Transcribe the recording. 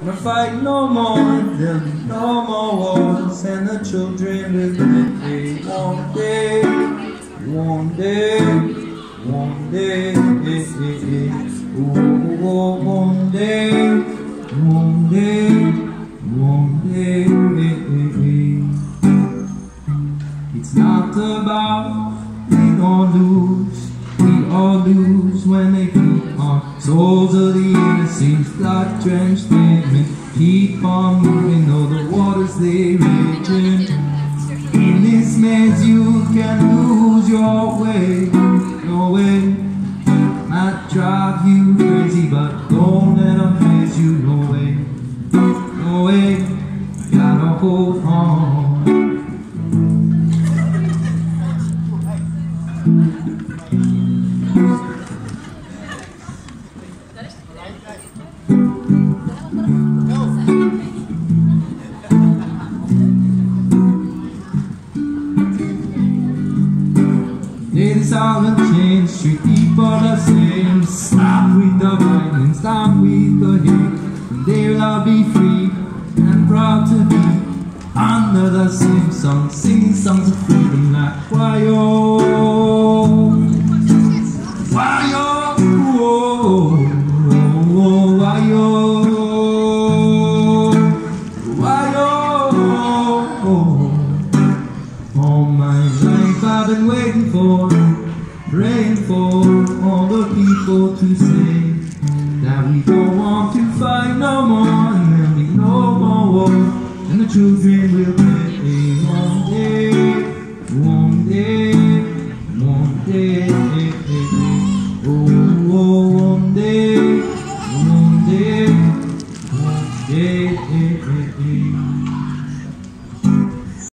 Gonna fight no more, be no more wars, and the children will play one day, one day, one day, one day, one day, one day. It's not about we or lose, all lose when they keep on. Souls of the innocent, blood drenched women keep on moving, though the waters they raging. In this maze you can lose your way, no way. Might drive you crazy, but don't let them phase you, no way, no way. Gotta hold on. All on chain street, people the same. Stop with the violence, stop with the hate. And they will all be free and proud to be under the same song, singing songs of freedom like why I've been waiting for, praying for all the people to say that we don't want to fight no more, and there'll be no more war, and the children will play one day, one day, one day, oh, oh one day, one day, one day.